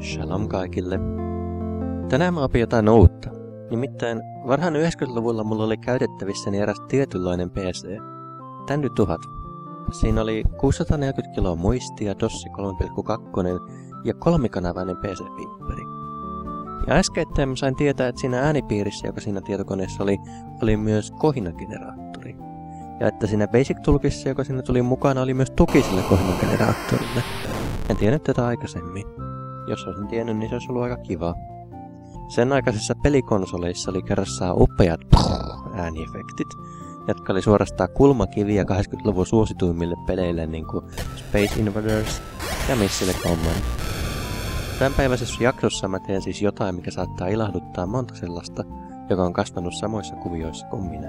Shalom kaikille. Tänään mä opin jotain uutta. Nimittäin varhain 90-luvulla mulla oli käytettävissäni eräs tietynlainen PC. Tändy 1000. Siinä oli 640 kiloa muistia, DOS 3.2 ja kolmikanavainen PC-piipperi. Ja äskettäin mä sain tietää, että siinä äänipiirissä, joka siinä tietokoneessa oli, oli myös kohinageneraattori. Ja että siinä Basic Toolkissa, joka sinne tuli mukana, oli myös tuki sille kohinageneraattorille. En tiennyt tätä aikaisemmin. Jos olisin tiennyt, niin se olisi ollut aika kiva. Sen aikaisissa pelikonsoleissa oli kerrassaan upeat ääniefektit, jotka oli suorastaan kulmakiviä 80-luvun suosituimmille peleille niin kuin Space Invaders ja Missile Command. Tämänpäiväisessä jaksossa mä teen siis jotain, mikä saattaa ilahduttaa monta sellaista, joka on kasvanut samoissa kuvioissa kuin minä.